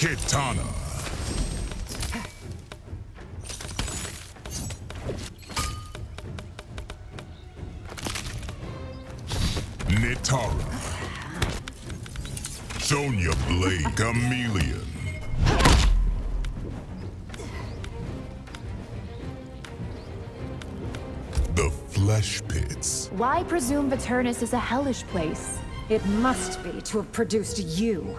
Kitana. Nitara. Sonya Blade Chameleon. The Flesh Pits. Why presume Vaeternus is a hellish place? It must be to have produced you.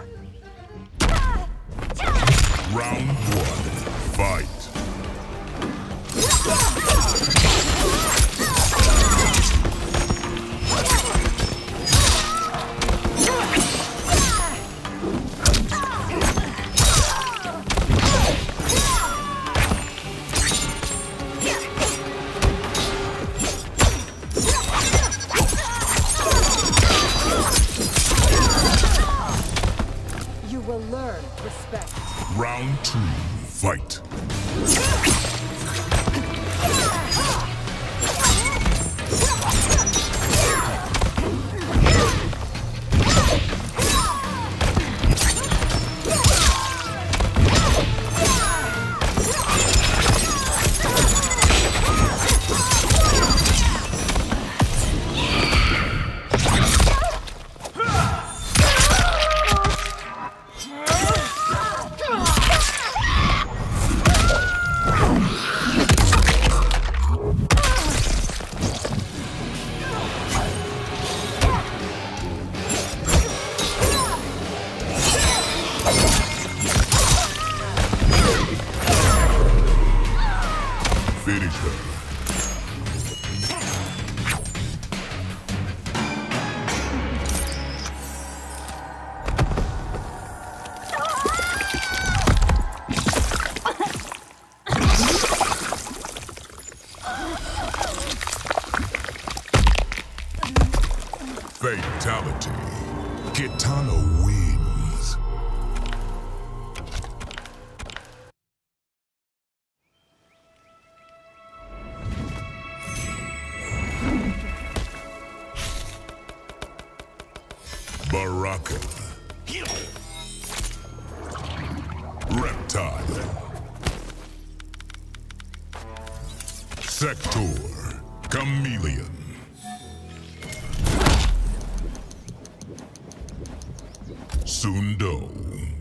Sun Do.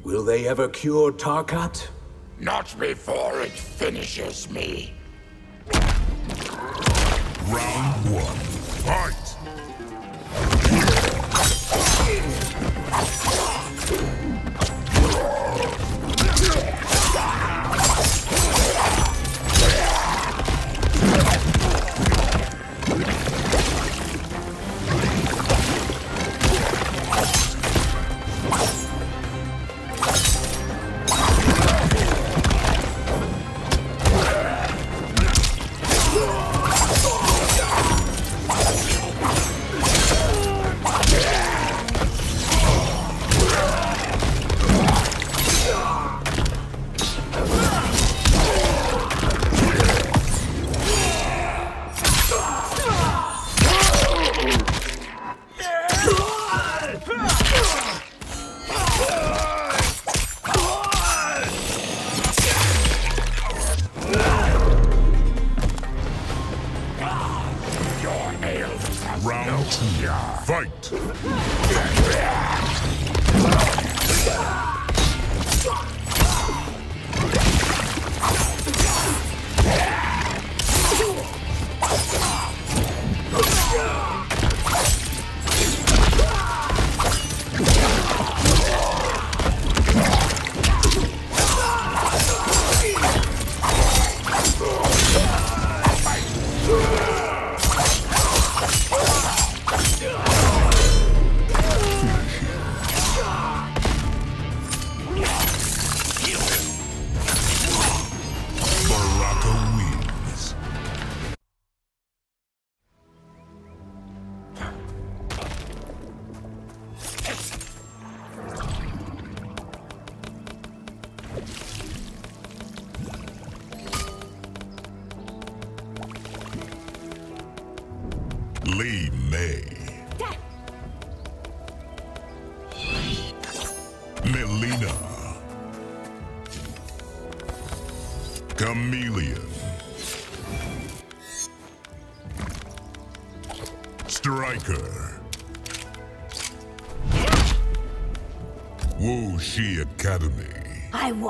Will they ever cure Tarkat? Not before it finishes me. Round one. Fight!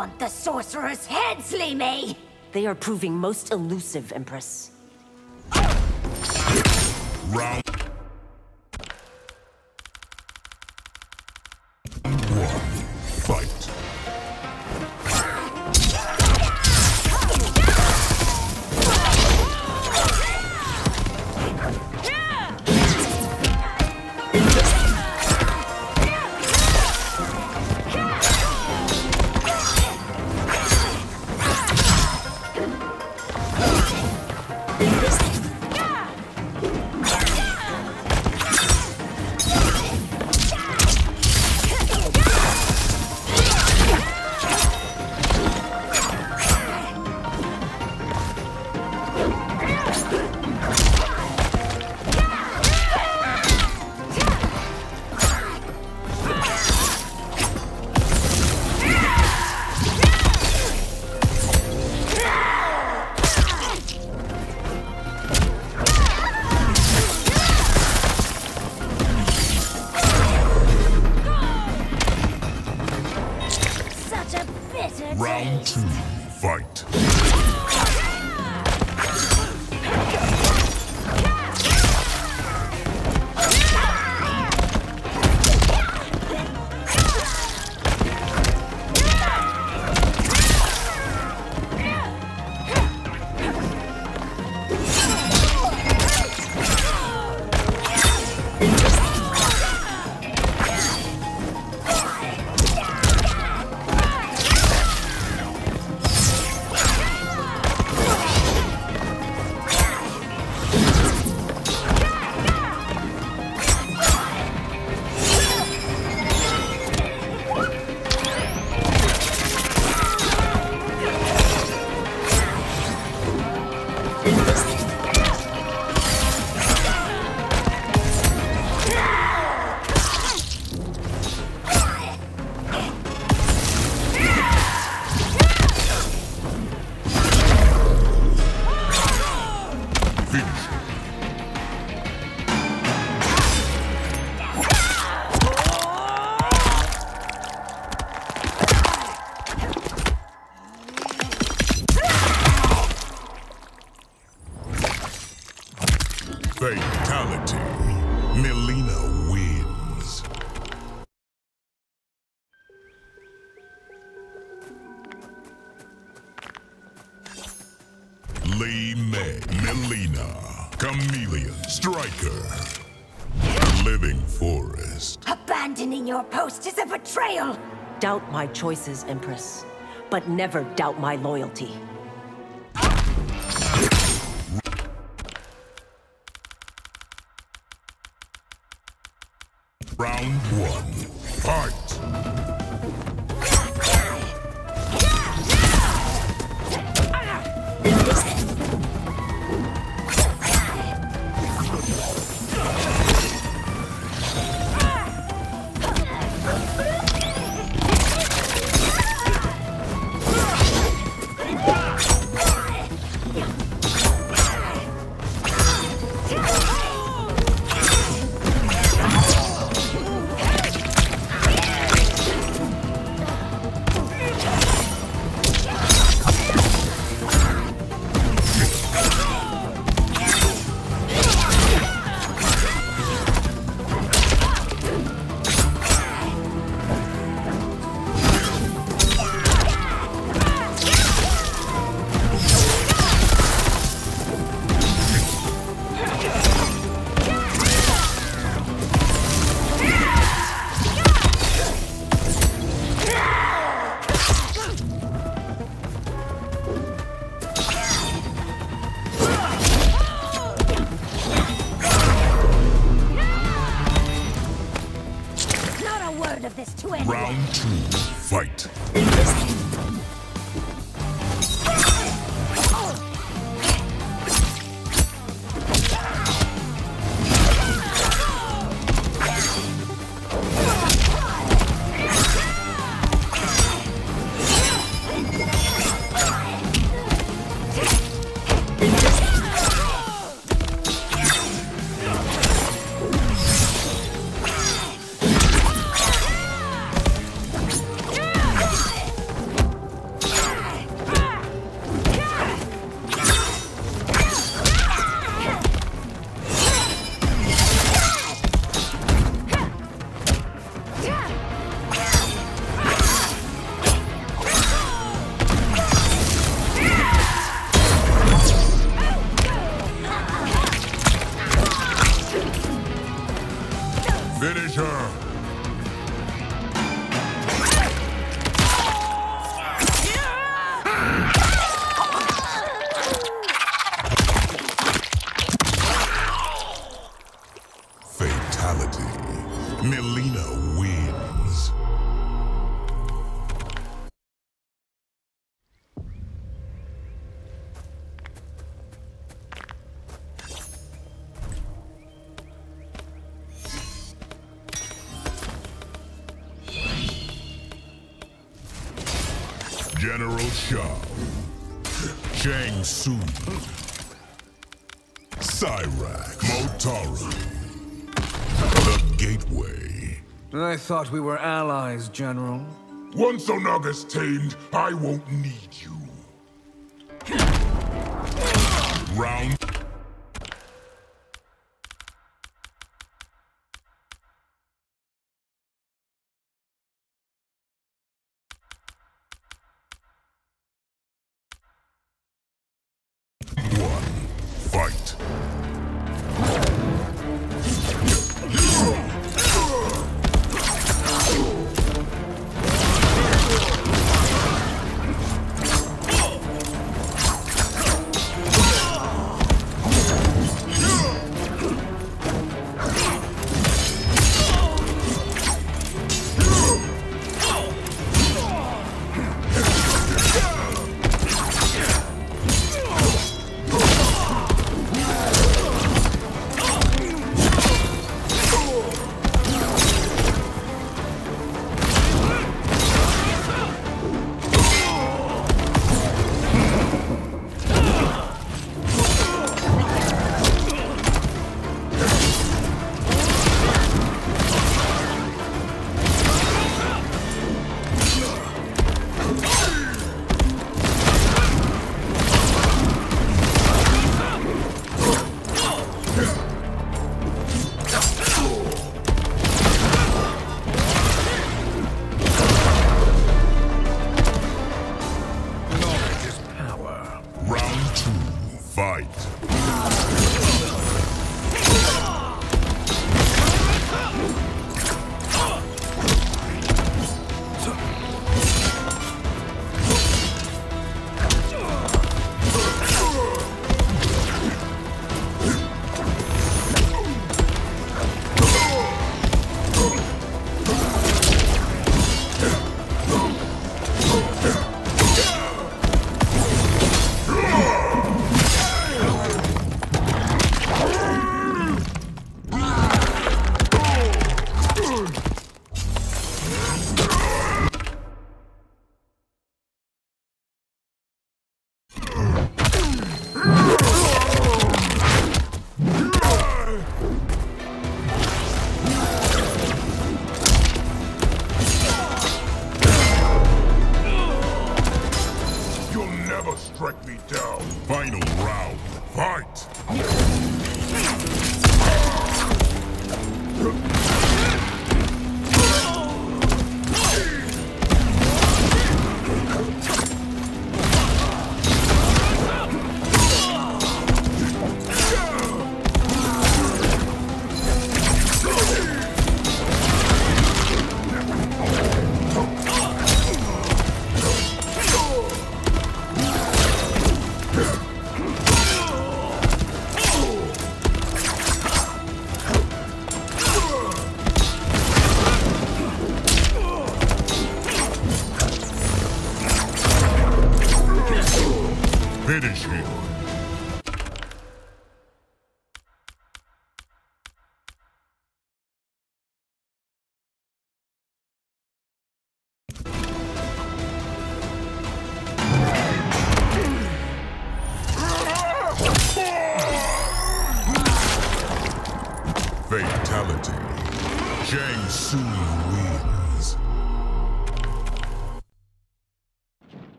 want the Sorcerer's head, Slimy! They are proving most elusive, Empress. Round interest. my choices, Empress. But never doubt my loyalty. Tsung. Cyrax. Motaro. The Gateway. I thought we were allies, General. Once Onaga's tamed, I won't need you. Round Shang Tsung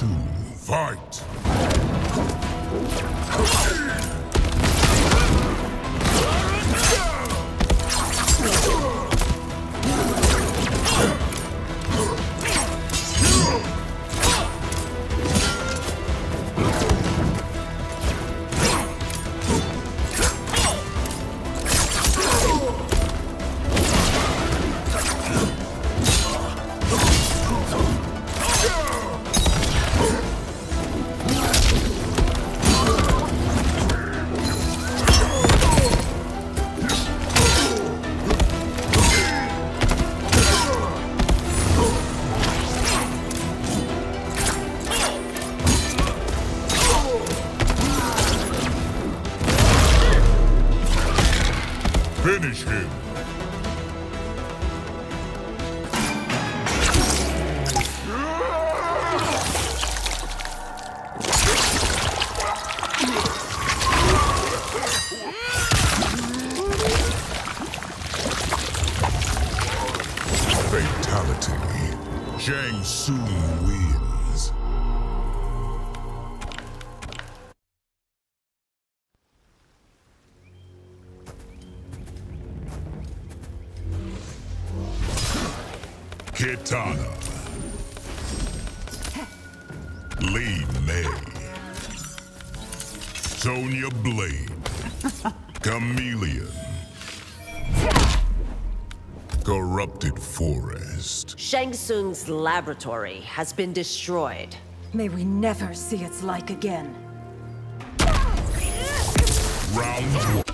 Two, fight! Sonya Blade. Chameleon. Corrupted Forest. Shang Tsung's laboratory has been destroyed. May we never see its like again. Round one.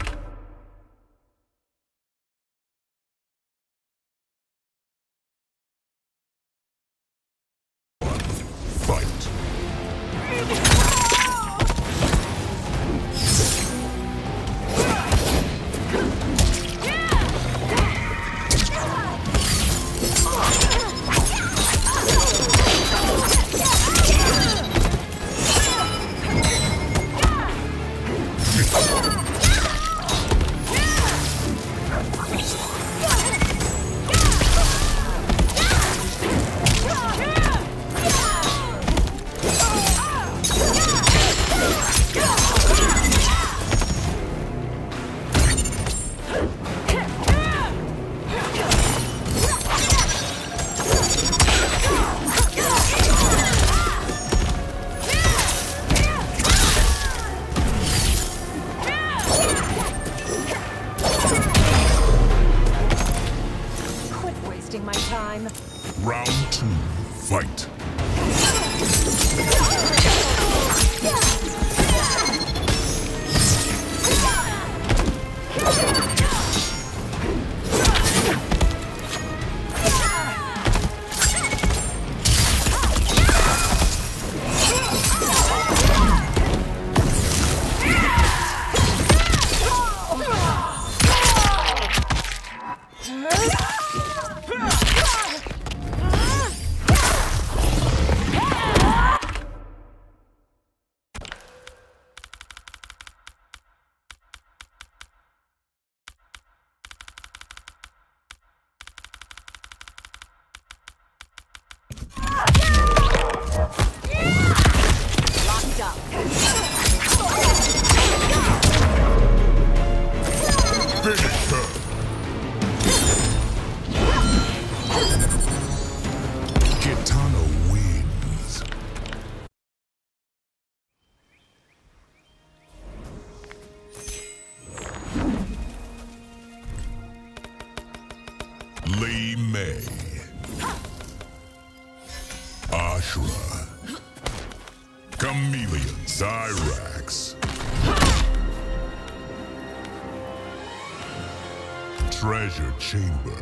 Chamber.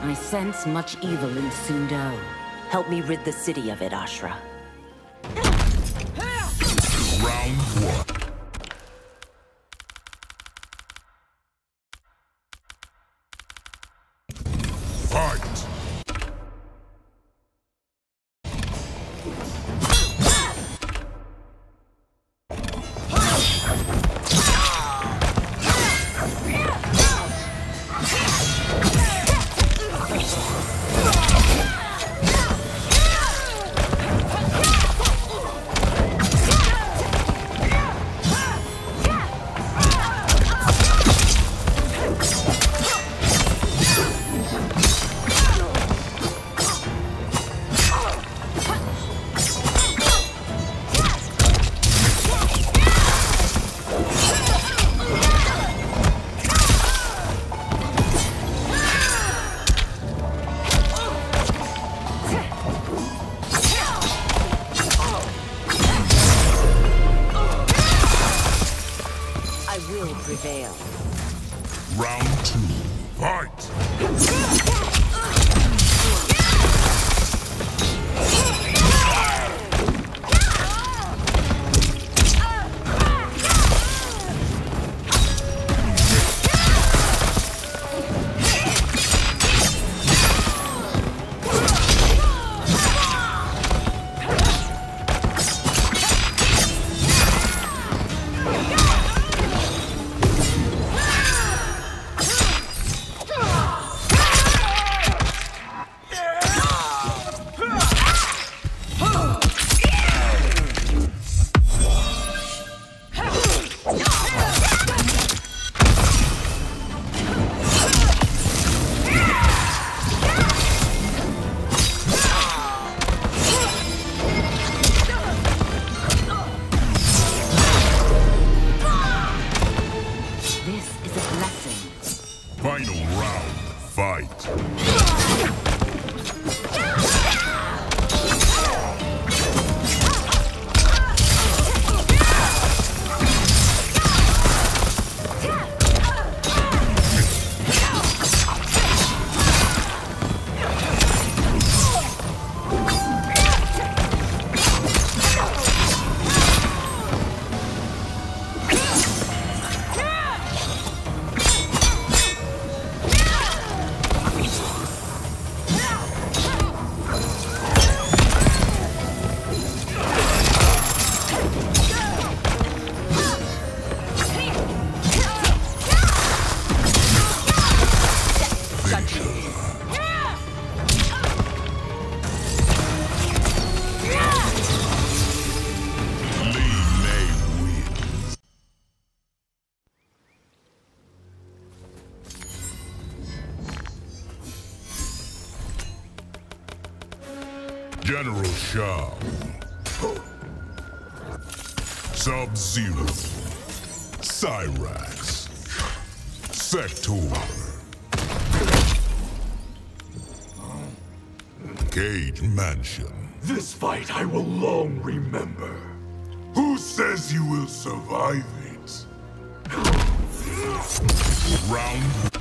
I sense much evil in Sun Do. Help me rid the city of it, Ashra. Round one. General Shao. Sub-Zero. Cyrax. Sector. Cage Mansion. This fight I will long remember. Who says you will survive it? Round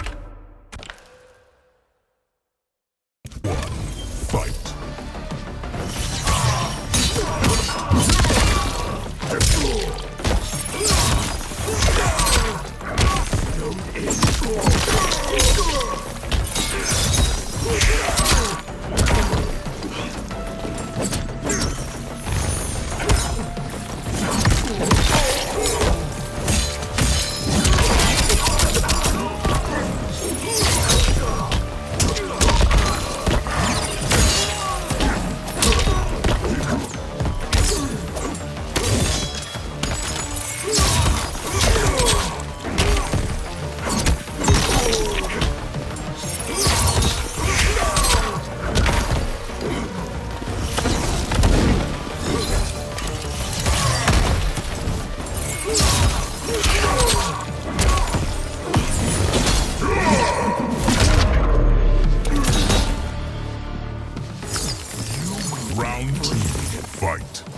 Round two. Fight.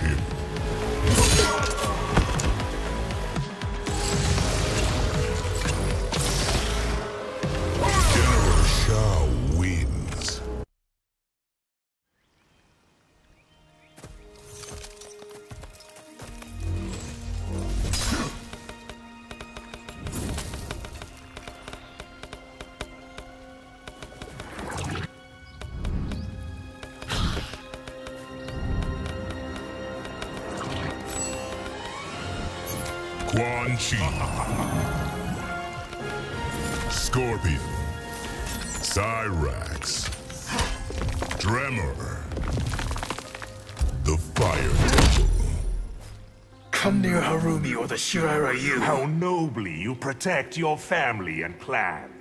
Him. Quan Chi. Scorpion. Cyrax. Tremor. The Fire Temple. Come near Harumi or the Shirai Ryu. How nobly you protect your family and clan.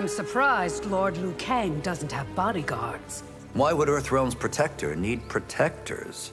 I'm surprised Lord Liu Kang doesn't have bodyguards. Why would Earthrealm's protector need protectors?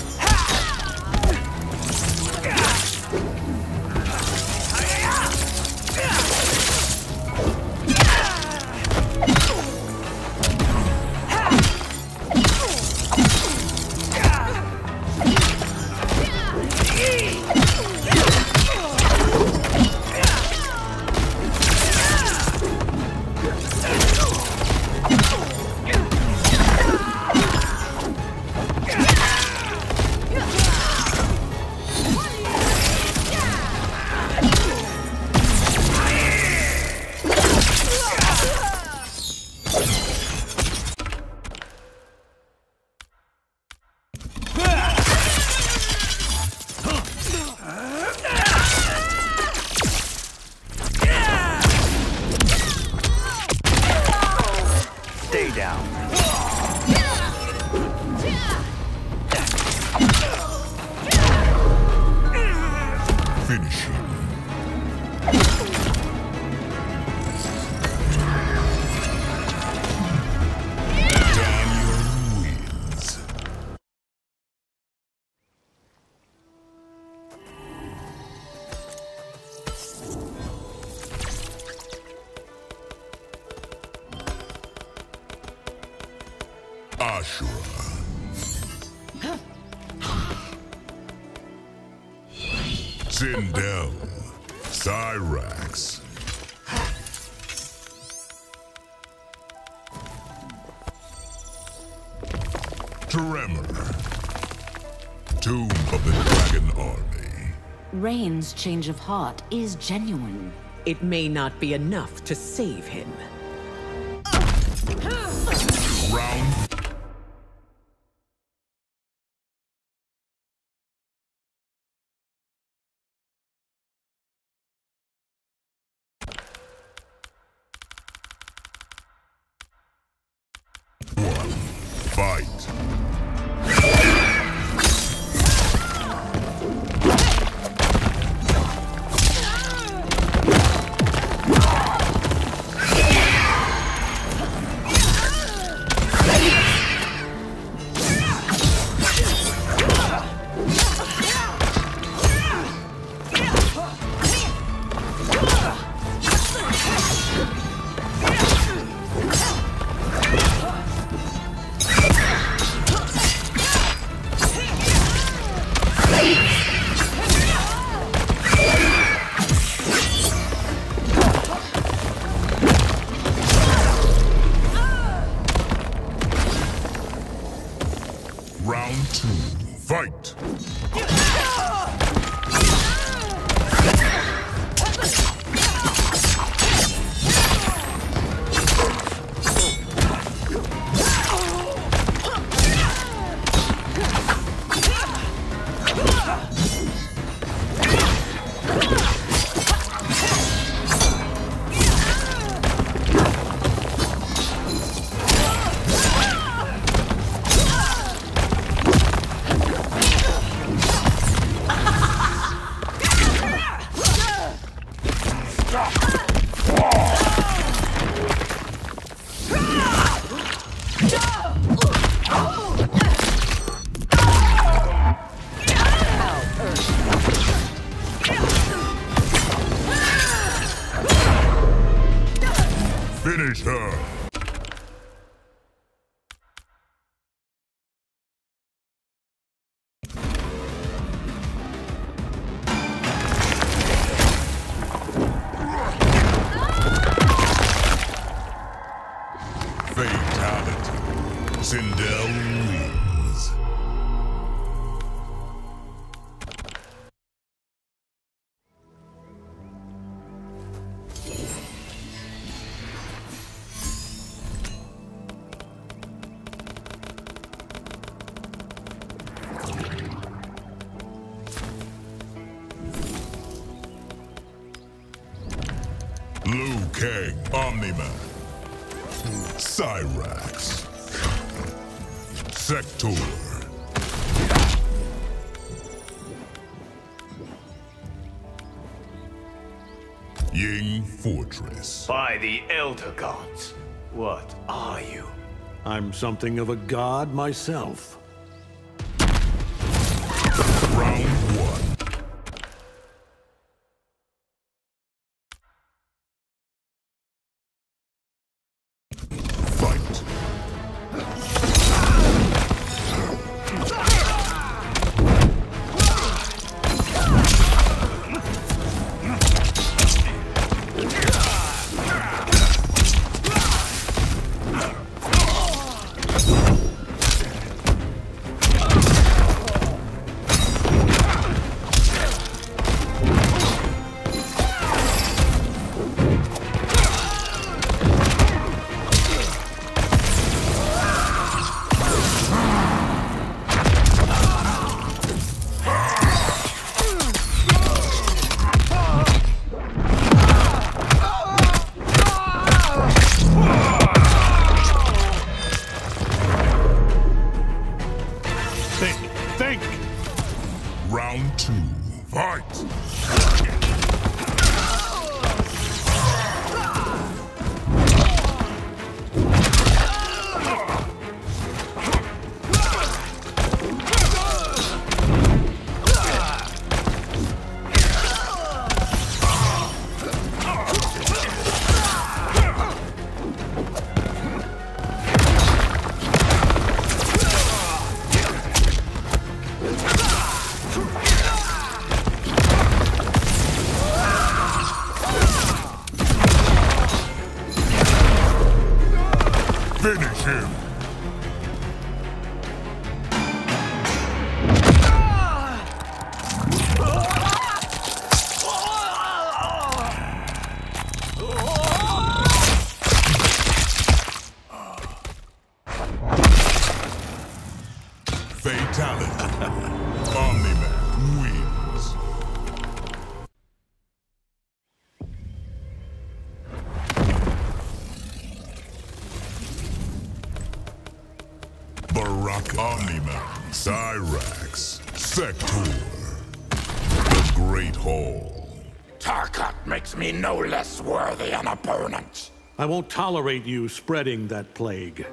Sindel. Cyrax. Tremor. Tomb of the Dragon Army. Rain's change of heart is genuine. It may not be enough to save him. Liu Kang, Omni-Man. Cyrax. Sektor. Ying Fortress. By the Elder Gods, what are you? I'm something of a god myself. Won't tolerate you spreading that plague.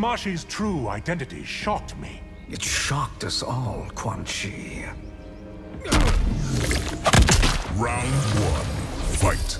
Damashi's true identity shocked me. It shocked us all, Quan Chi. Round one. Fight.